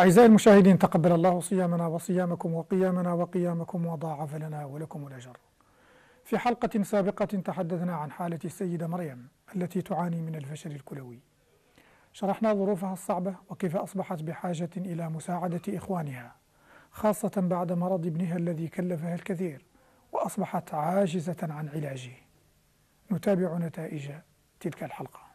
أعزائي المشاهدين تقبل الله صيامنا وصيامكم وقيامنا وقيامكم وضاعف لنا ولكم الأجر. في حلقة سابقة تحدثنا عن حالة السيدة مريم التي تعاني من الفشل الكلوي. شرحنا ظروفها الصعبة وكيف أصبحت بحاجة إلى مساعدة إخوانها خاصة بعد مرض ابنها الذي كلفها الكثير وأصبحت عاجزة عن علاجه. نتابع نتائج تلك الحلقة.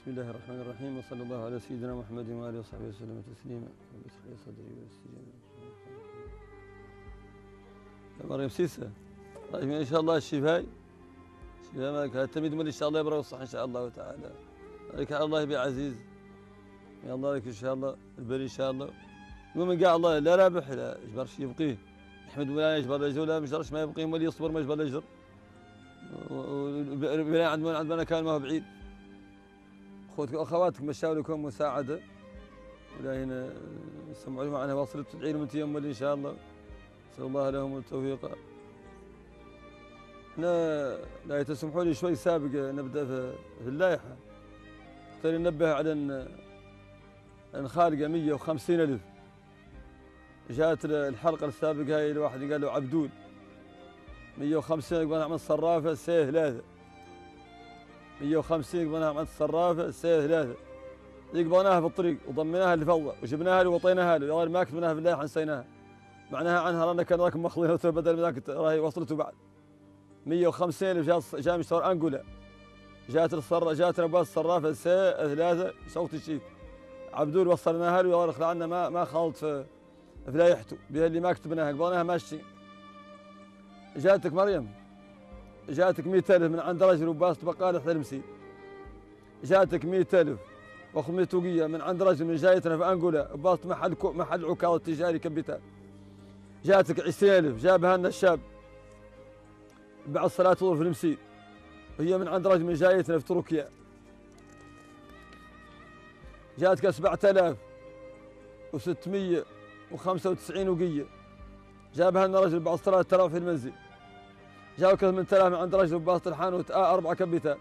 بسم الله الرحمن الرحيم وصلى الله على سيدنا محمد وآله وصحبه وسلم تسليما وبشر صدري ويسر يا مريم سيسة طيب إن شاء الله الشفاء شفاء مالك هتمد من إن شاء الله يبرأ الصح إن شاء الله تعالى ذلك الله يبي عزيز يا الله لك إن شاء الله البري إن شاء الله المهم قاع الله لا رابح لا إجبرش يبقيه يحمد ولا يجبر الأجر ولا مجرش ما يبقيه ولا يصبر ما يجبر الأجر ولا عند من عند من كان ما هو بعيد اخوتك واخواتك مشاوا لكم مساعده ولا هنا سمعوا عنها وصلت تدعي لهم انت إن شاء الله. نسأل الله لهم التوفيق. إحنا لا تسمحوا لي شوي سابق نبدأ في, اللائحة. أختار ننبه على أن أن خارجه 150 ألف. جاءت الحلقة السابقة هاي الواحد قال له عبدول 150 يقول نعمل صرافة سيه ثلاثة. 150 قبناها عند الصرافه السير ثلاثة. يقبضناها في الطريق وضمناها لفضه وجبناها له وطيناها له يا ما كتبناها في اللائحه نسيناها معناها عنها رانا كان راكم مخلين بدل ذاك راهي وصلتوا بعد. 150 الف جاء جاء مشترى أنقلة. جات الصر جات ابواب الصرافه سي ثلاثة صوت الشيك عبدول وصلناها له يا خلعنا ما ما خالط في لايحته بها اللي ما كتبناها قبضناها ماشي جاتك مريم. جاتك 100000 من عند رجل وباست بقالة حلمسي جاتك 100000 و500 وقية من عند رجل من جايتنا في أنقولة باست محل كو محل عكاظ تجاري كبيتال جاتك 20000 جابها لنا الشاب. بعد صلاة الظهر في المسيد وهي من عند رجل من جايتنا في تركيا. جاتك 7695 وقية جابها لنا رجل بعد صلاة التراويح في المنزل جاء كاس من تلاف عند رجل باسط الحانوت آه أربعة كبيتة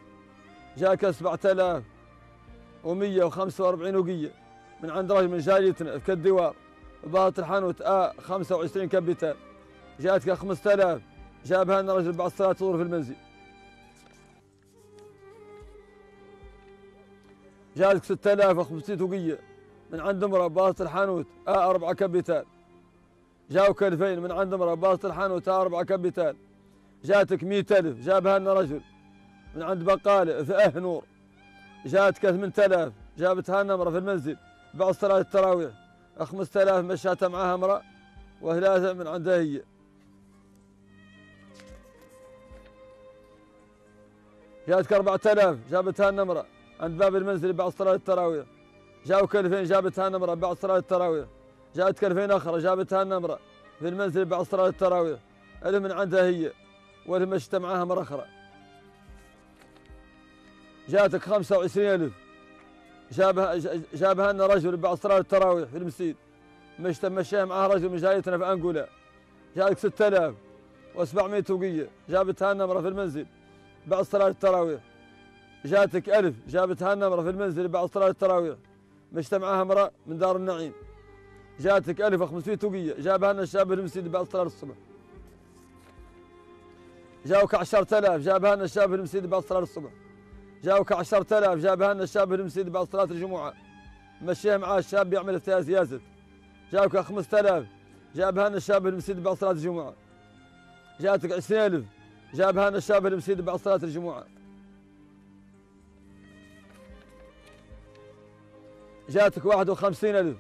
جاء كاس 7145 وقية. من عند رجل من جاريتنا في كالدوار باسط الحانوت آه 25 كبيتة جاءتك 5000 جابها لنا رجل بعد صلاة الظهر في المنزل جاتك 6500 وقية. من عند امرأة باسط الحانوت آه أربعة كبيتان جاوك 2000 من عند امرأة باسط الحانوت آه أربعة كبيتان جاتك مئة ألف جابها لنا رجل من عند بقالة في أهنور جاتك ثمانية آلاف جابتها لنا امرأة في المنزل بعد صلاة التراويح. خمسة آلاف مشاتها معها امرأة وثلاثة من عندها هي. جاتك أربعة آلاف جابتها لنا امرأة عند باب المنزل بعد صلاة التراويح. جاوك ألفين جابتها لنا امرأة بعد صلاة التراويح. جاتك ألفين أخرى جابتها لنا امرأة في المنزل بعد صلاة التراويح. ألف من عندها هي. ولما مشت معاها مرة أخرى. جاتك خمسة وعشرين ألف. جابها جابها لنا رجل بعد صلاة التراويح في المسجد. مشيها معها رجل من جايتنا في أنقولة جاتك ستة آلاف وسبعمائة وقية جابتها لنا مرة في المنزل بعد صلاة التراويح. جاتك ألف جابتها لنا مرة في المنزل بعد صلاة التراويح. مشت معاها مرة من دار النعيم. جاتك ألف وخمسمائة وقية جابها لنا الشاب في المسجد بعد صلاة الصبح. جاوك 10000 جابها لنا الشاب في المسجد بعد صلاة الصبح. جاوك 10000 جابها لنا الشاب في المسجد بعد صلاة الجمعة. مشيها معاه الشاب يعمل الثلاث ياسد جاوك 5000 جابها لنا الشاب المسيد بعد صلاة الجمعة. جاتك 20000 جابها لنا الشاب المسيد بعد صلاة الجمعة. جاتك 51000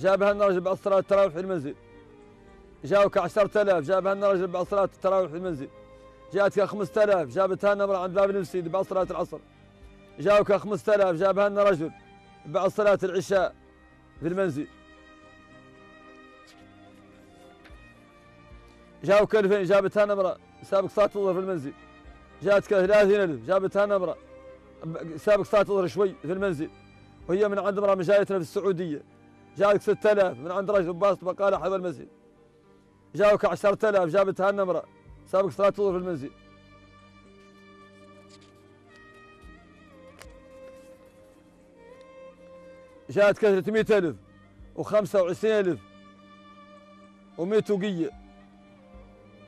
جابها لنا رجل بعد صلاة التراويح في المنزل جاوك 10000 جابها لنا رجل بعد صلاة التراويح في المنزل جاتك 5000 جابتها لنا امرأة عند باب المسجد بعد صلاة العصر. جاوك 5000 جابها لنا رجل بعد صلاة العشاء في المنزل. جاوك 2000 جابتها نمرة سابق صلاة الظهر في المنزل. جاتك 30000 جابتها نمرة سابق صلاة الظهر شوي في المنزل. وهي من عند امرأة من جايتنا في السعودية. جاتك 6000 من عند رجل باص بقالة حذو المسجد. جاوك 10000 جابتها نمرة سابق صلاة الظهر في المنزل جاءت كثرة 100000 و25000 و100 وقية.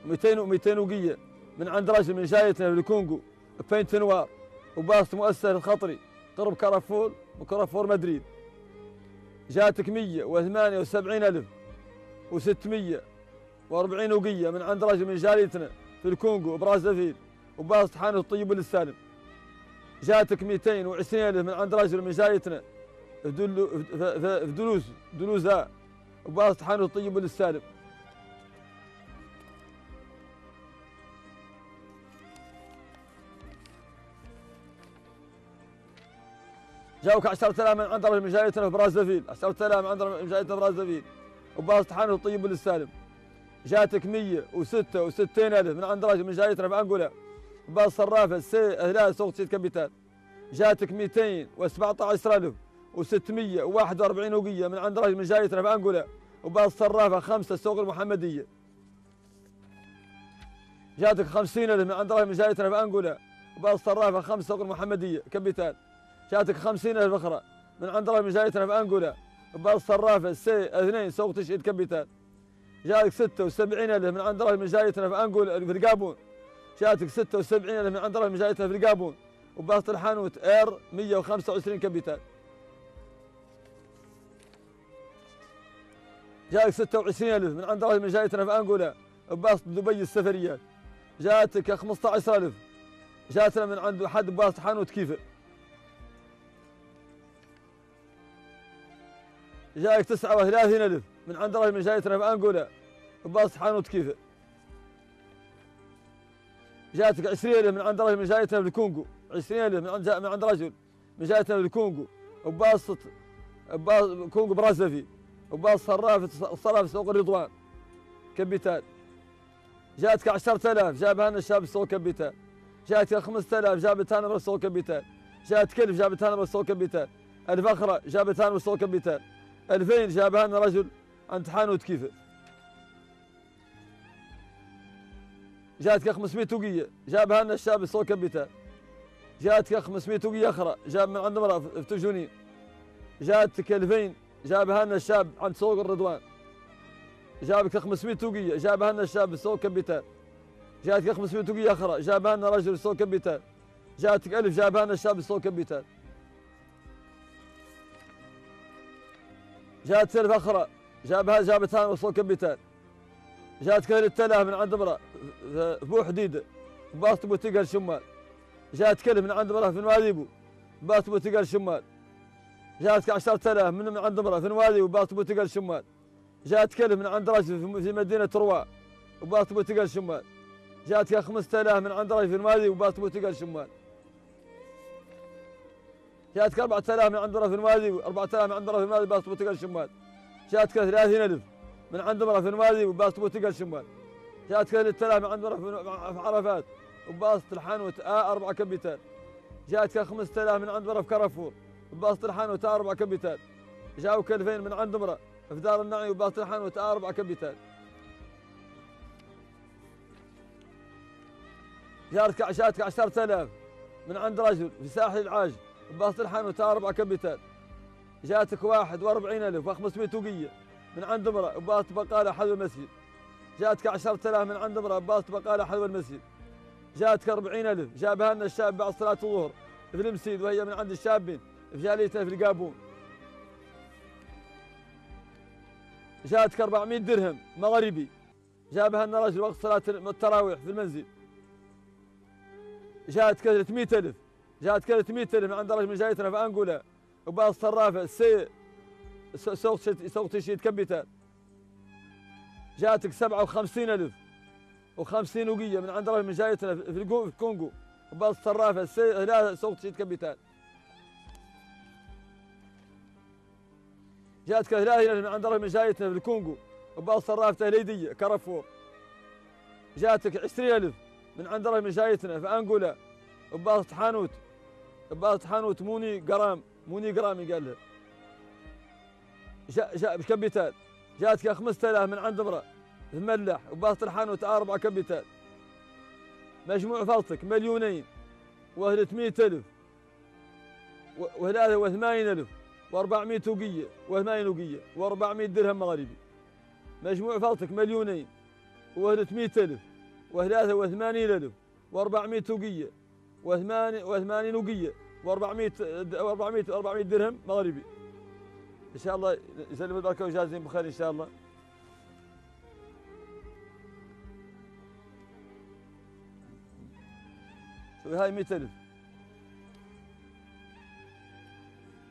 200 و200 وقية من عند رجل من جايتنا في الكونغو بين تنوار وباص مؤسسة الخطري قرب كرفول وكرفور مدريد. جاتك 178000 و600 و40 وقية من عند رجل من جاريتنا في الكونغو برازافيل وباص حانة الطيب للسالم. جاتك 220 ألف من عند رجل من جاريتنا في, دلو في دلوز دلوزا وباص حانة الطيب للسالم. جاوك 10000 من عند رجل من جاريتنا في برازافيل 10000 من عند رجل من جاريتنا في برازافيل وباص حانة الطيب للسالم. جاتك 166 ألف من عند راجل من جايتنا في أنقولة باص صرافة سي هلال سوق سيد كابيتال. جاتك 217 ألف و641 وقية من عند راجل من جايتنا في أنقولة وباص صرافة خمسة السوق المحمدية. جاتك 50 ألف من عند راجل من جايتنا في أنقولة وباص صرافة خمسة السوق المحمدية كابيتال. جاتك 50 ألف أخرى من عند راجل من جايتنا في أنقولة وباص صرافة سي اثنين سوق تشهيد كابيتال. جاتك 76 ألف من عند رجل من جايتنا في أنقول في القابون. جاتك 76 ألف من عند رجل من جايتنا في القابون. وباسط الحانوت إير 125 كابيتال جاتك 26 ألف من عند رجل من جايتنا في أنقولة وباسط دبي السفريات جاتك 15 ألف. جاتنا من عند حد باسط حانوت كيف جايك 39 ألف. من عند رجل من جايتنا في أنقولة باص حانوت كيف جاتك 20 من عند رجل من جايتنا في الكونغو 20 من عند من عند رجل. من جايتنا في الكونغو وباسط كونغو برازافي. وباص صراف صراف سوق الرضوان. كابيتال. جاتك 10000 جابها لنا الشاب سوق كابيتال. جاتك 5000 جابتها لنا سوق كابيتال. جاتك 1000 جابتها لنا سوق كابيتال. ألف أخرى. جابتها لنا سوق كابيتال. 2000 جابها لنا رجل. عند حانوت كيف جاتك 500 وقيه جابها لنا الشاب الصوت كبيتها جاتك 500 وقيه أخرى جاب من عند امراه في تجونين جاتك 2000 جابها لنا الشاب عند سوق الرضوان. جابك 500 وقيه جابها لنا الشاب السوق كبيتها جاتك 500 وقيه أخرى جابها لنا رجل السوق كبيتها جاتك 1000 جابها لنا الشاب السوق كبيتها جات سلف أخرى. جابها جابتها وصول كبيتان جات كهل التلاف من عند في بو حديدة باصت بو تقل شمال. جات كلب من عند امرأة في نواديبو باصت بو تقل شمال. جاتك 10000 من من عند امرأة في نوادي وباصت بو تقل شمال. جات كلب من عند رجل في مدينة رواء وباصت بو تقل شمال. جاتك 5000 من عند رجل في نوادي وباصت بو تقل شمال. جاتك 4000 من عند امرأة في نوادي و4000 من عند امرأة في نوادي باصت بو جاتك 30000 من عند امرأة في نوادي وباسط بوتقل شمال. جاتك 3000 من عند امرأة في عرفات وباسط الحانوت آ 4 كابيتال جاتك 5000 من عند امرأة في كرفور وباسط الحانوت آ 4 كابيتال جاوك 2000 من عند امرأة في دار النعي وباسط الحانوت آ 4 كابيتال جاتك جاتك 10000 من عند رجل في ساحل العاج وباسط الحانوت آ 4 كابيتال جاتك 41500 وقيه من عند امرأة باص بقالة حلو المسجد. جاتك 10000 من عند امرأة باص بقالة حلو المسجد. جاتك 40000 جابها لنا الشاب بعد صلاة الظهر في المسجد وهي من عند الشابين في جاليتنا في القابون. جاتك 400 درهم مغربي جابها لنا رجل وقت صلاة التراويح في المنزل جاتك 300 ألف جاتك 300 ألف من عند رجل من جايتنا في أنقولة. وباص صرافة السي سوق سوق تشيد كبيتال جاتك 57 ألف. و50 وقية من عند من جايتنا في الكونغو. وباص صرافة السي سوق تشيد كبيتال جاتك هلال من عند من جايتنا في الكونغو. وباص صرافة تهليدية كارفور جاتك 20000 من عند من جايتنا في أنقولة وباص حانوت. وباص حانوت موني جرام موني جرامي قال له جاء جاء بكبيتات جاتك 5000 من عند امرأة. في ملح وباص الحانوت أربعة كبيتات مجموع فلطك مليونين. و300000 وثلاثة وثمانين ألف. وأربعمائة وقية وثمانين وقية وأربعمائة درهم مغربي مجموع فلطك مليونين. وثلاثمائة ألف. وثلاثة وثمانين ألف. وأربعمائة وقية وثمان وثمانين وقية و400 400 400 درهم مغربي. إن شاء الله يسلم البركة وجازين بخير إن شاء الله. شوفي هاي 100000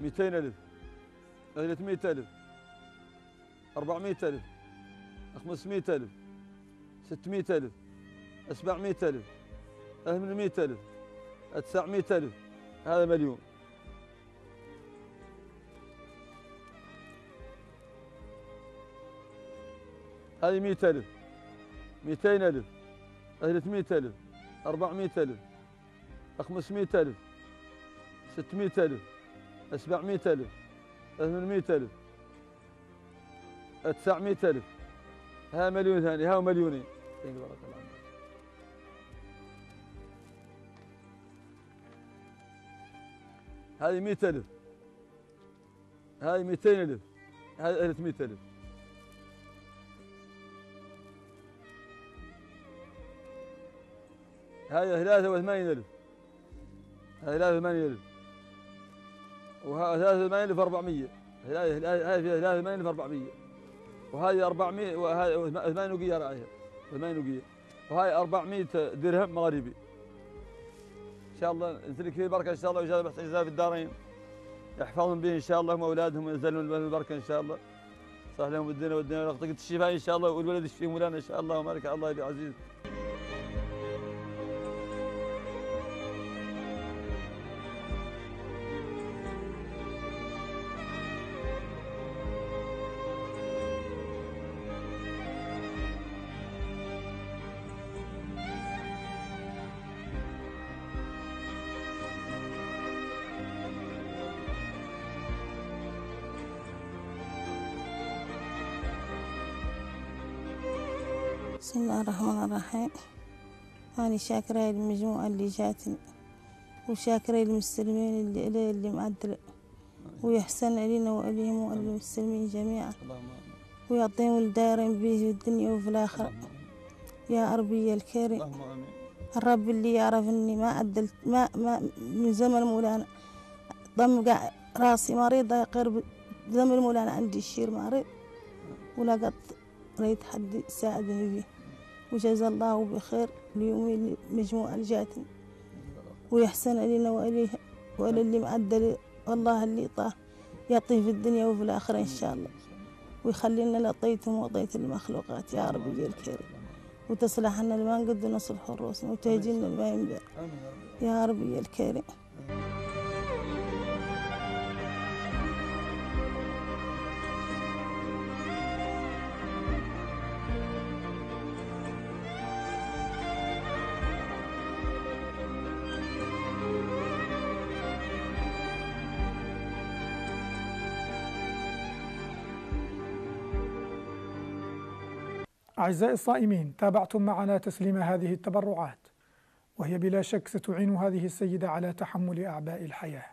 200000 300000 400000 500000 600000 700000 800000 900000 هذا مليون. هذه مئة ألف. مئتين ألف. ثلاثمائة ألف. أربعمائة ألف. خمسمائة ألف. ستمائة ألف. سبعمائة ألف. ثمانمائة ألف. تسعمائة ألف. ها مليون ثاني. ها مليونين. الله هذه مئة ألف. هذه مئتين ألف. هذه ثلاثمائة ألف. هذه ثلاثة وثمانين ألف. هذه ثلاثة وثمانين ألف. وهذا ثلاثة وثمانين ألف أربعمية. هذه هذه فيها ثلاثة وثمانين ألف أربعمية. وهذه أربعمية وهذه ثمانين وقية راعيها ثمانين وقية وهاي 400 درهم مغربي شاء الله نزلك فيه البركة ان شاء الله ويجعل بحث في الدارين. يحفظهم به ان شاء الله هم واولادهم وينزلهم البركة ان شاء الله صح لهم الدنيا والدنيا ويعطيك الشفاء ان شاء الله والولد يشفيهم مولانا ان شاء الله وبارك الله يا عزيز بسم الله الرحمن الرحيم. أنا شاكرة المجموعة اللي جاتني وشاكرة المستلمين اللي اللي معدل ويحسن إلينا وإليهم وللمستلمين جميعا. اللهم ويعطيهم الدارين به في الدنيا وفي الآخرة. يا ربي الكريم. اللهم امين الرب اللي يعرف إني ما عدلت ما, ما من زمن مولانا ضم راسي مريضة غير زمن مولانا عندي الشير مريض ولا قد ريت حد يساعدني فيه. وجزا الله بخير اليوم المجموعة اللي جاتني ويحسن إلينا وإليه وإلى اللي معدل والله اللي طاه يعطيه في الدنيا وفي الآخرة إن شاء الله. ويخلينا لطيتهم وطيت المخلوقات. يا رب يا الكريم وتصلح لنا ما نقد نصلح الرؤوسنا وتهجينا ما ينبع. يا رب يا الكريم أعزائي الصائمين تابعتم معنا تسليم هذه التبرعات وهي بلا شك ستعين هذه السيدة على تحمل أعباء الحياة.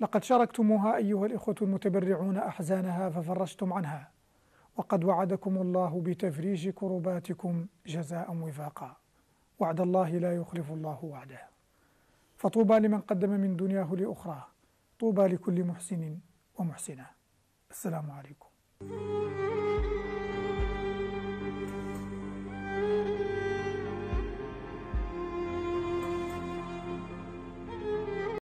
لقد شاركتموها أيها الإخوة المتبرعون أحزانها ففرجتم عنها وقد وعدكم الله بتفريج كرباتكم جزاء وفاقا. وعد الله لا يخلف الله وعده. فطوبى لمن قدم من دنياه لأخراه طوبى لكل محسن ومحسنة. السلام عليكم.